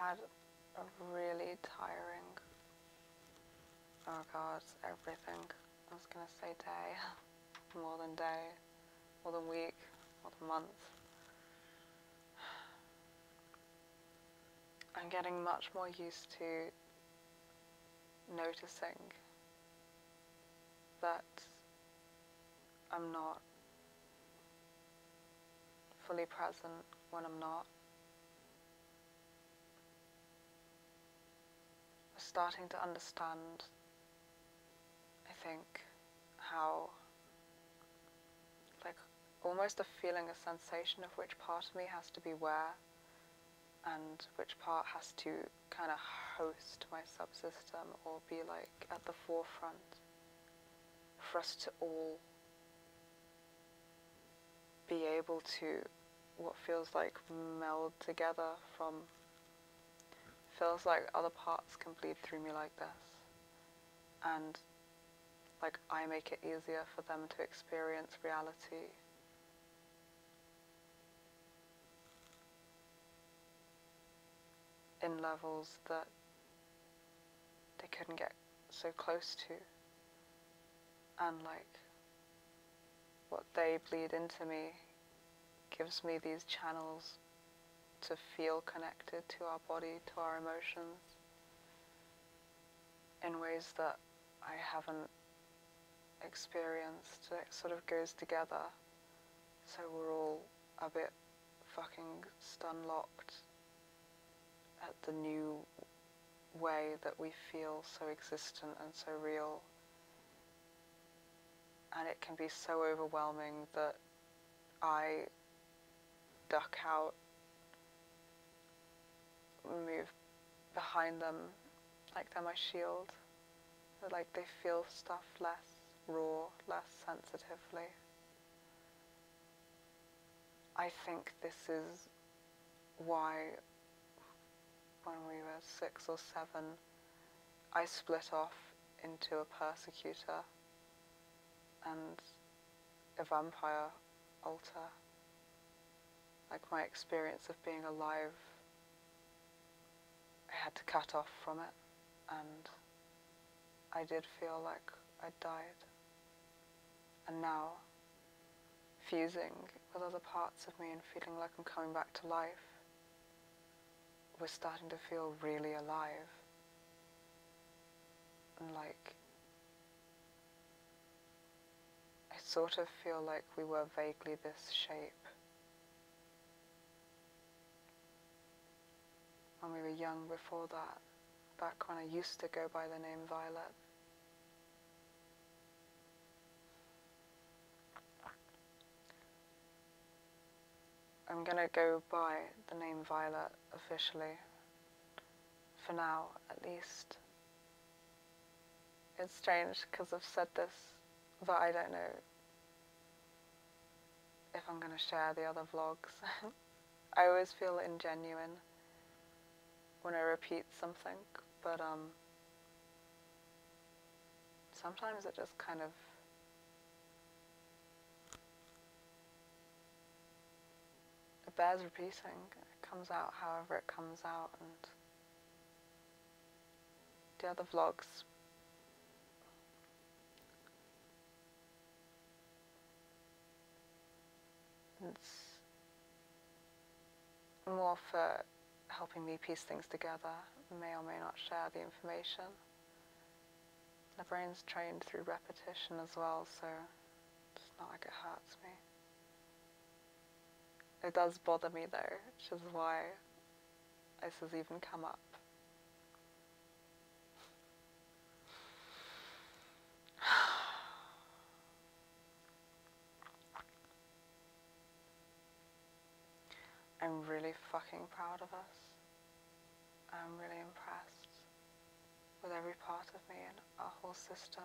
had a really tiring, oh god, everything. I was gonna say day, more than day, more than week, more than month. I'm getting much more used to noticing that I'm not fully present when I'm not. I'm starting to understand, I think, how, like, almost a feeling, a sensation of which part of me has to be where and which part has to kind of host my subsystem or be like at the forefront for us to all be able to what feels like meld together from feels like other parts can bleed through me like this and like I make it easier for them to experience reality in levels that they couldn't get so close to. And like what they bleed into me gives me these channels to feel connected to our body, to our emotions, in ways that I haven't experienced. It sort of goes together, so we're all a bit fucking stun locked at the new way that we feel so existent and so real. And it can be so overwhelming that I duck out, move behind them like they're my shield. Like they feel stuff less raw, less sensitively. I think this is why when we were six or seven, I split off into a persecutor and a vampire alter. Like my experience of being alive, I had to cut off from it, and I did feel like I died. And now, fusing with other parts of me and feeling like I'm coming back to life, we're starting to feel really alive. And like, I sort of feel like we were vaguely this shape. When we were young before that, back when I used to go by the name Violet. I'm gonna go by the name Violet officially. For now, at least. It's strange because I've said this, but I don't know if I'm gonna share the other vlogs. I always feel ingenuine when I repeat something, but um, sometimes it just kind of it bears repeating. It comes out however it comes out, and the other vlogs. It's more for helping me piece things together, may or may not share the information. The brain's trained through repetition as well, so it's not like it hurts me. It does bother me though, which is why this has even come up. I'm really fucking proud of us. I'm really impressed with every part of me and our whole system.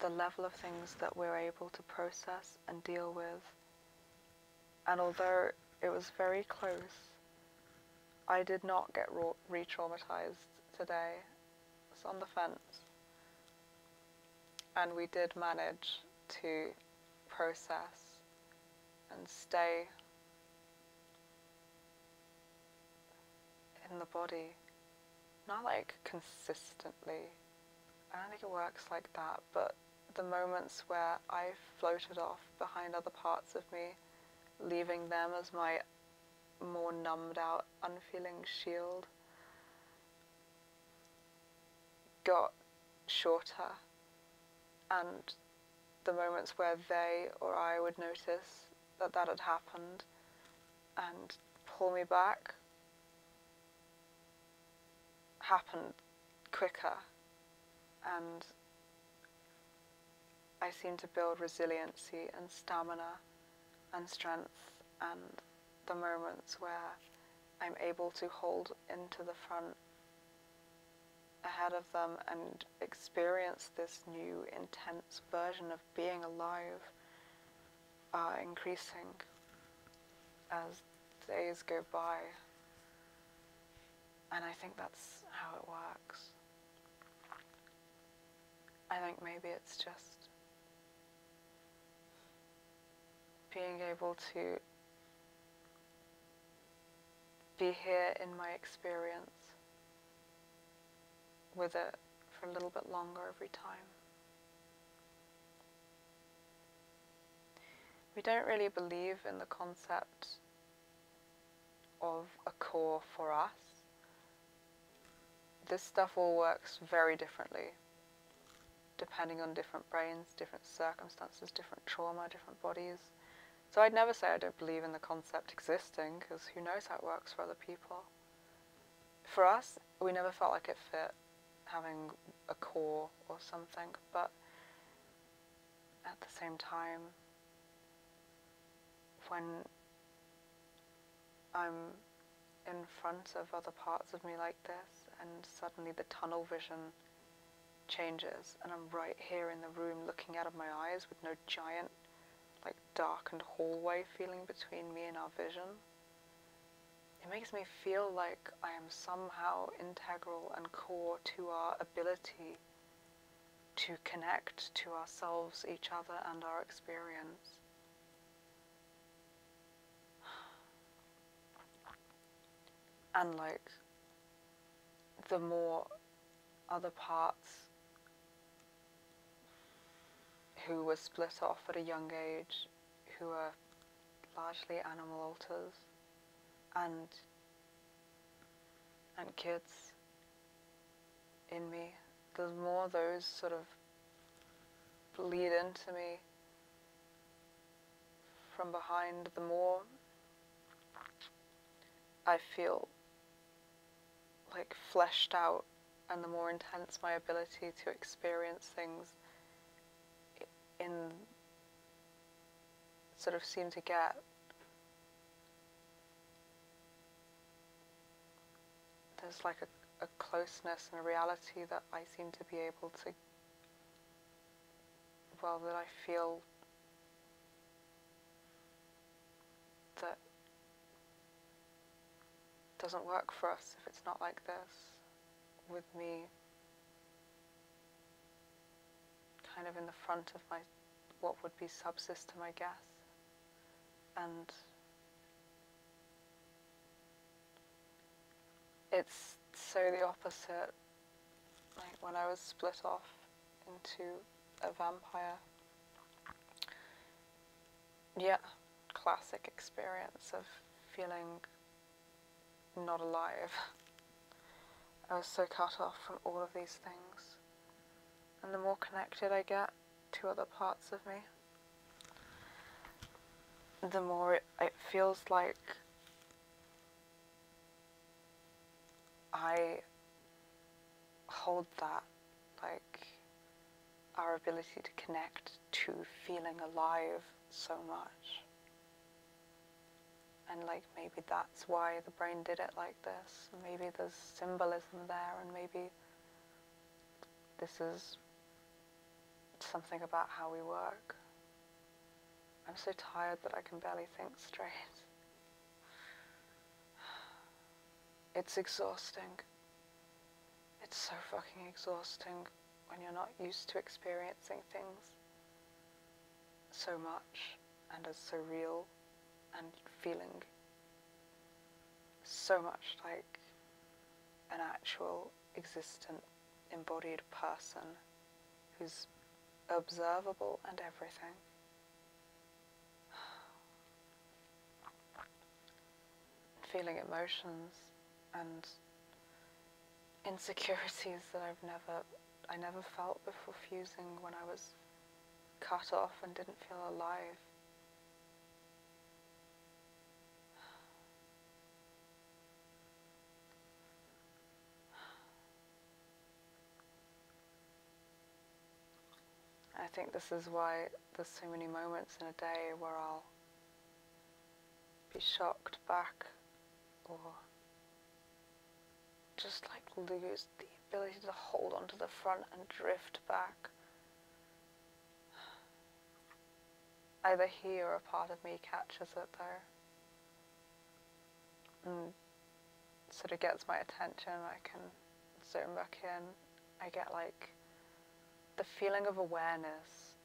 The level of things that we're able to process and deal with and although it was very close, I did not get re traumatized today. It's on the fence. And we did manage to process and stay body. Not like consistently. I don't think it works like that, but the moments where I floated off behind other parts of me, leaving them as my more numbed out, unfeeling shield, got shorter. And the moments where they or I would notice that that had happened and pull me back happened quicker and I seem to build resiliency and stamina and strength and the moments where I'm able to hold into the front ahead of them and experience this new intense version of being alive are increasing as days go by. And I think that's how it works. I think maybe it's just being able to be here in my experience with it for a little bit longer every time. We don't really believe in the concept of a core for us. This stuff all works very differently depending on different brains, different circumstances, different trauma, different bodies. So I'd never say I don't believe in the concept existing because who knows how it works for other people. For us, we never felt like it fit having a core or something, but at the same time, when I'm in front of other parts of me like this, and suddenly the tunnel vision changes, and I'm right here in the room looking out of my eyes with no giant, like darkened hallway feeling between me and our vision. It makes me feel like I am somehow integral and core to our ability to connect to ourselves, each other, and our experience. And like, the more other parts who were split off at a young age, who were largely animal alters, and and kids in me. There's more those sort of bleed into me from behind, the more I feel like fleshed out and the more intense my ability to experience things in sort of seem to get there's like a, a closeness and a reality that I seem to be able to well that I feel that doesn't work for us if it's not like this with me kind of in the front of my what would be subsystem I guess. And it's so the opposite. Like when I was split off into a vampire yeah classic experience of feeling not alive. I was so cut off from all of these things. And the more connected I get to other parts of me, the more it, it feels like I hold that, like our ability to connect to feeling alive so much and like maybe that's why the brain did it like this. Maybe there's symbolism there, and maybe this is something about how we work. I'm so tired that I can barely think straight. It's exhausting. It's so fucking exhausting when you're not used to experiencing things so much and as so real and feeling so much like an actual existent embodied person who's observable and everything. Feeling emotions and insecurities that I've never I never felt before fusing when I was cut off and didn't feel alive. Think this is why there's so many moments in a day where I'll be shocked back or just like lose the ability to hold onto the front and drift back. Either he or a part of me catches it though. And sort of gets my attention, I can zoom back in. I get like the feeling of awareness,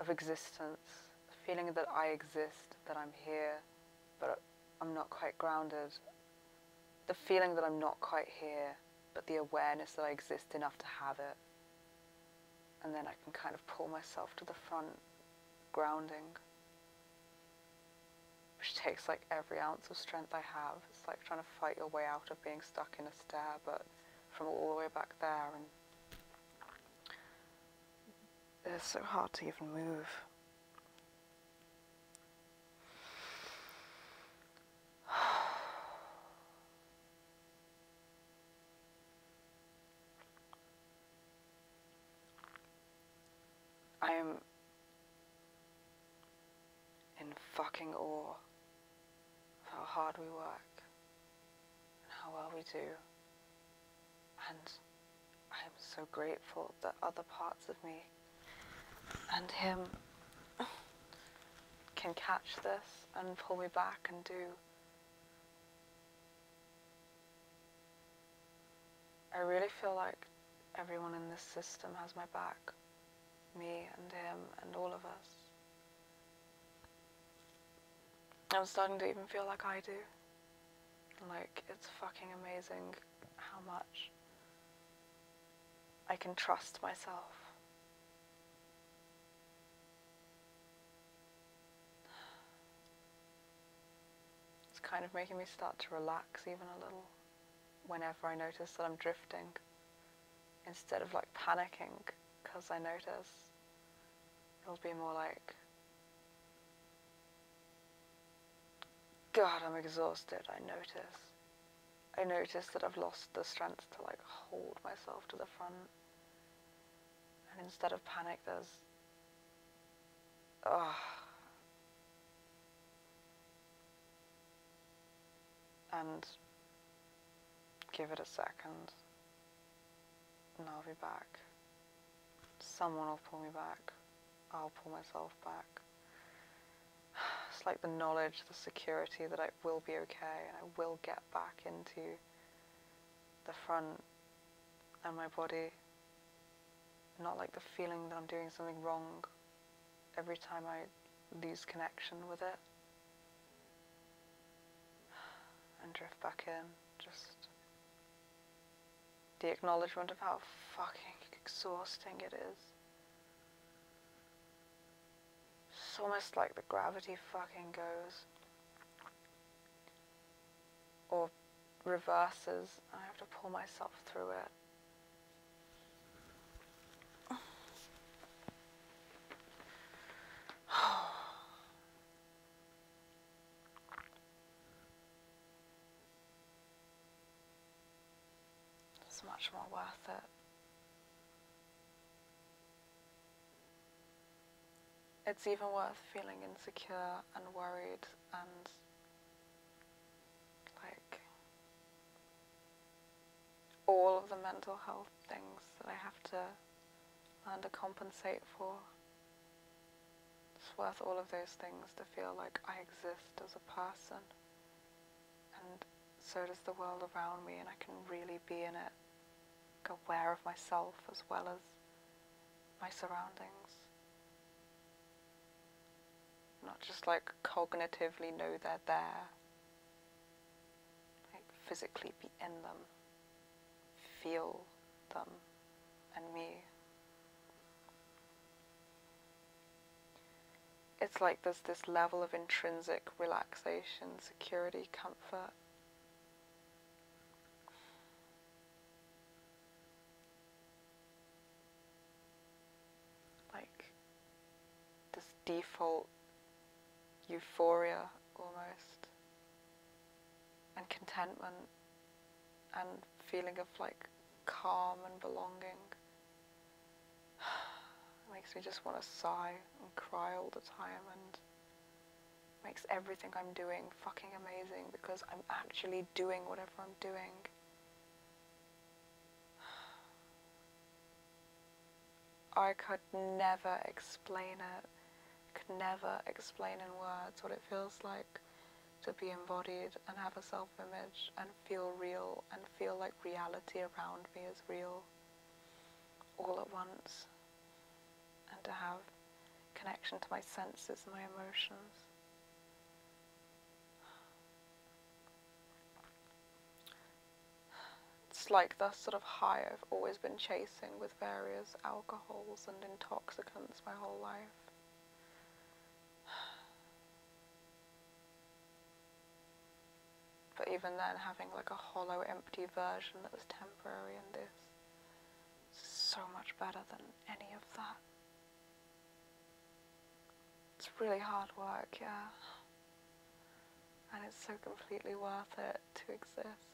of existence, the feeling that I exist, that I'm here, but I'm not quite grounded. The feeling that I'm not quite here, but the awareness that I exist enough to have it. And then I can kind of pull myself to the front, grounding, which takes like every ounce of strength I have. It's like trying to fight your way out of being stuck in a stare, but from all the way back there and it's so hard to even move. I am in fucking awe of how hard we work and how well we do. And I am so grateful that other parts of me and him can catch this and pull me back and do. I really feel like everyone in this system has my back. Me and him and all of us. I'm starting to even feel like I do. Like, it's fucking amazing how much I can trust myself. Kind of making me start to relax even a little whenever I notice that I'm drifting instead of like panicking because I notice it'll be more like God I'm exhausted. I notice I notice that I've lost the strength to like hold myself to the front. And instead of panic there's oh and give it a second and I'll be back. Someone will pull me back. I'll pull myself back. It's like the knowledge, the security that I will be okay and I will get back into the front and my body. Not like the feeling that I'm doing something wrong every time I lose connection with it. and drift back in. Just the acknowledgement of how fucking exhausting it is. It's almost like the gravity fucking goes. Or reverses, I have to pull myself through it. Much more worth it. It's even worth feeling insecure and worried and like all of the mental health things that I have to learn to compensate for. It's worth all of those things to feel like I exist as a person and so does the world around me and I can really be in it aware of myself as well as my surroundings. Not just like cognitively know they're there. Like physically be in them, feel them and me. It's like there's this level of intrinsic relaxation, security, comfort. Like this default euphoria almost, and contentment, and feeling of like calm and belonging. Makes me just want to sigh and cry all the time and makes everything I'm doing fucking amazing because I'm actually doing whatever I'm doing. I could never explain it, could never explain in words what it feels like to be embodied and have a self image and feel real and feel like reality around me is real all at once and to have connection to my senses and my emotions. It's like the sort of high I've always been chasing with various alcohols and intoxicants my whole life. But even then, having like a hollow, empty version that was temporary in this is so much better than any of that. It's really hard work, yeah. And it's so completely worth it to exist.